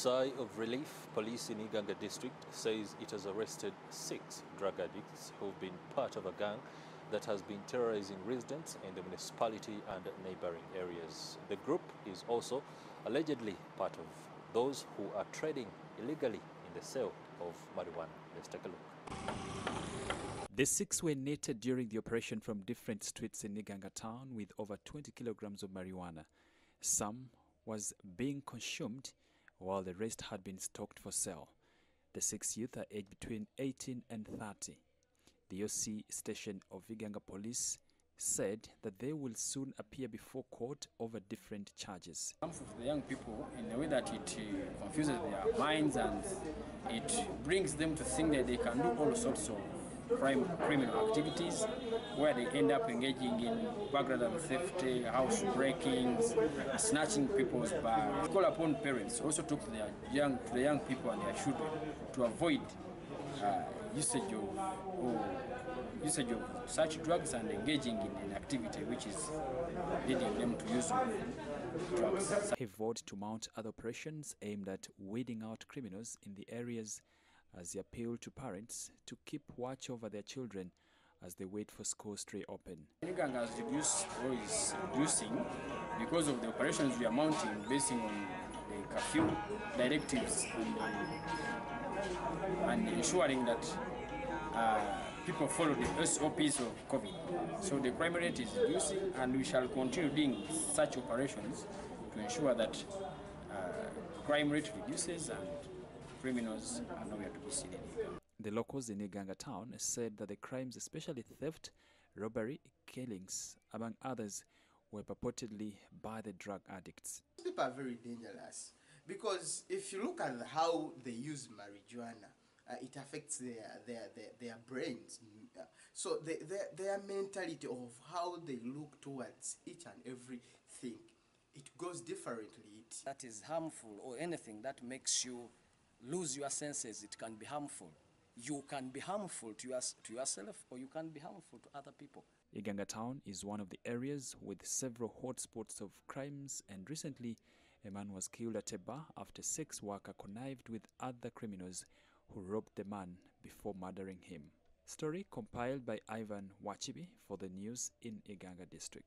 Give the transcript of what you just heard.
Sigh of relief, police in Iganga district says it has arrested six drug addicts who've been part of a gang that has been terrorizing residents in the municipality and neighboring areas. The group is also allegedly part of those who are trading illegally in the sale of marijuana. Let's take a look. The six were netted during the operation from different streets in Iganga town with over 20 kilograms of marijuana. Some was being consumed while the rest had been stocked for sale. The six youth are aged between 18 and 30. The OC station of Iganga Police said that they will soon appear before court over different charges. Some of the young people in a way that it uh, confuses their minds and it brings them to think that they can do all sorts of crime, criminal activities where they end up engaging in burglary and theft, house breakings, snatching people's bags. Call upon parents also talk to their young, to the young people and their children to avoid uh, usage of usage of such drugs and engaging in an activity which is leading them to use drugs. He vowed to mount other operations aimed at weeding out criminals in the areas as he appealed to parents to keep watch over their children as they wait for schools to reopen. Iganga has reduced or is reducing because of the operations we are mounting based on the curfew directives and, and ensuring that uh, people follow the SOPs of COVID. So the crime rate is reducing and we shall continue doing such operations to ensure that uh, crime rate reduces and criminals are nowhere to be seen in The locals in Iganga town said that the crimes, especially theft, robbery, killings, among others, were purportedly by the drug addicts. People are very dangerous because if you look at how they use marijuana, uh, it affects their, their, their, their brains. So the, their, their mentality of how they look towards each and everything, it goes differently. That is harmful or anything that makes you lose your senses, it can be harmful. You can be harmful to, your, to yourself or you can be harmful to other people. Iganga town is one of the areas with several hotspots of crimes and recently a man was killed at a bar after sex worker connived with other criminals who robbed the man before murdering him. Story compiled by Ivan Wachibi for the news in Iganga district.